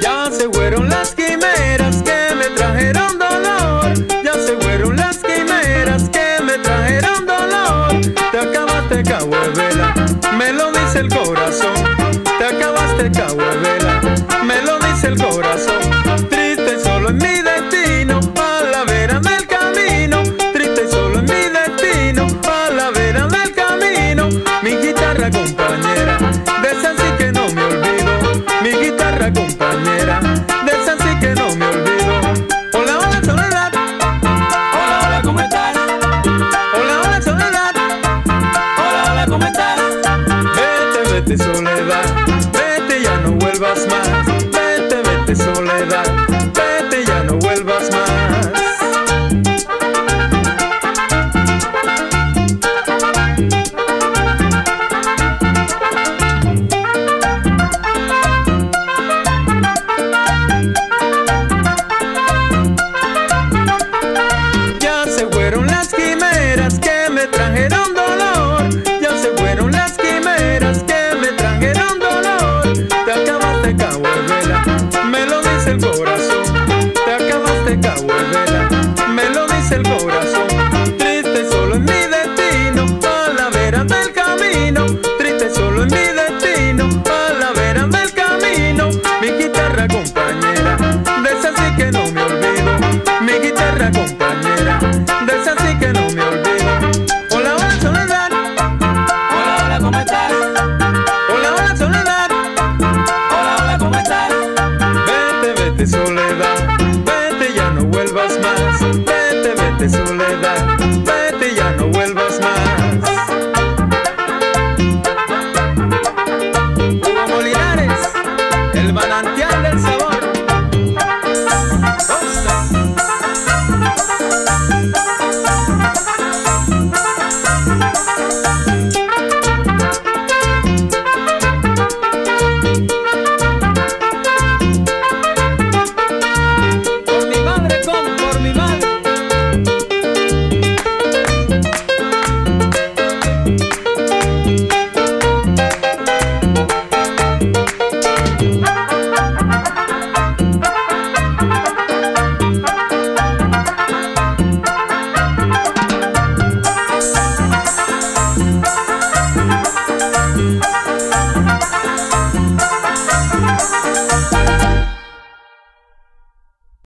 Ya se fueron las quimeras que me trajeron dolor. Ya se fueron las quimeras que me trajeron dolor. Te acabaste, cago en vela, me lo dice el corazón me lo dice el corazón. el corazón, te acabaste cagüe